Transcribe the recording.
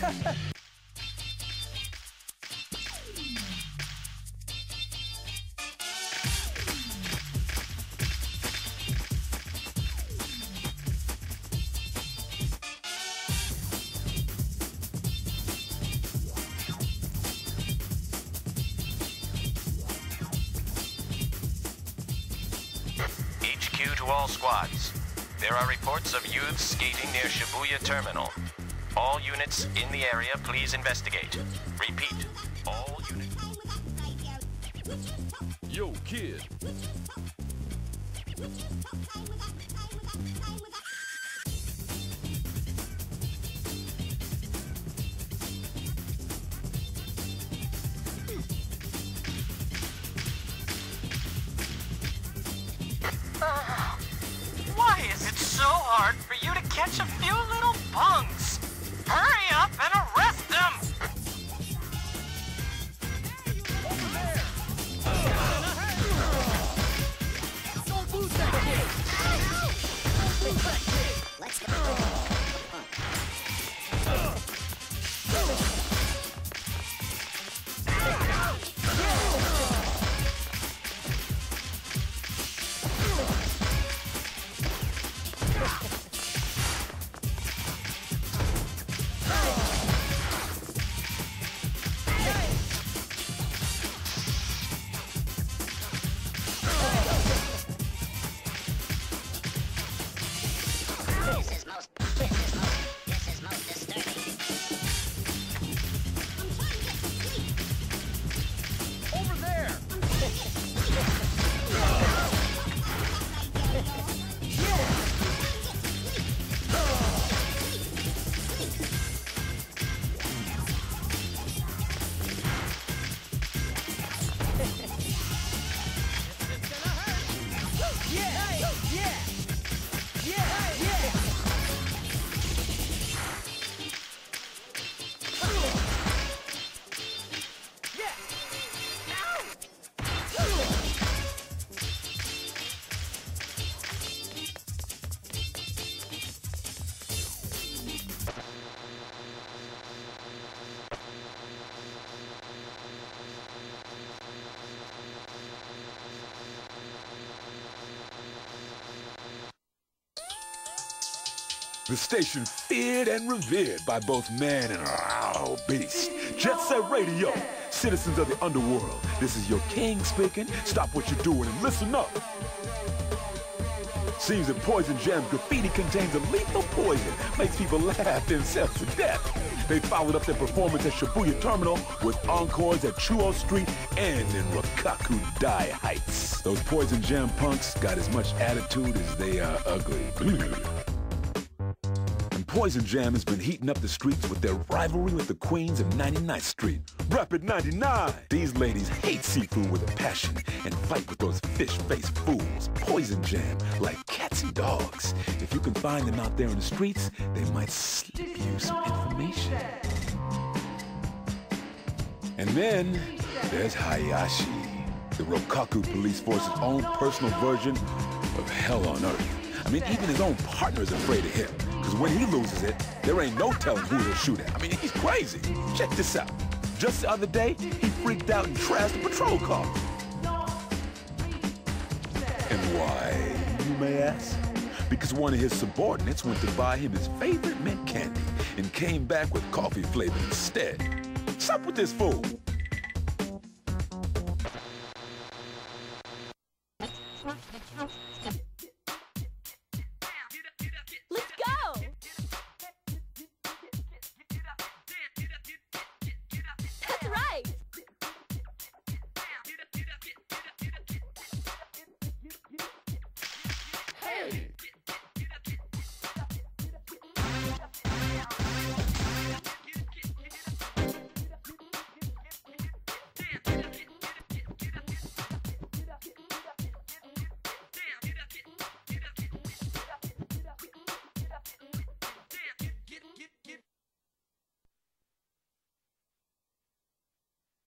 HQ to all squads. There are reports of youths skating near Shibuya Terminal. All units in the area, please investigate. Repeat, all units. Yo, kid. Why is it so hard for you to catch a few little punks? Hurry Yeah! Yeah! The station feared and revered by both man and wow, beast. Jet Set Radio, citizens of the underworld. This is your king speaking. Stop what you're doing and listen up. Seems that Poison Jam's graffiti contains a lethal poison, makes people laugh themselves to death. They followed up their performance at Shibuya Terminal with encores at Chuo Street and in Rakaku Dai Heights. Those Poison Jam punks got as much attitude as they are ugly. Poison Jam has been heating up the streets with their rivalry with the queens of 99th Street. Rapid 99! These ladies hate seafood with a passion and fight with those fish-faced fools. Poison Jam, like cats and dogs. If you can find them out there in the streets, they might slip you some information. And then there's Hayashi. the Rokkaku police force's own personal version of hell on earth. I mean, even his own partner is afraid of him. Because when he loses it, there ain't no telling who he'll shoot at. I mean, he's crazy. Check this out. Just the other day, he freaked out and trashed a patrol car. And why, you may ask? Because one of his subordinates went to buy him his favorite mint candy and came back with coffee flavor instead. What's up with this fool?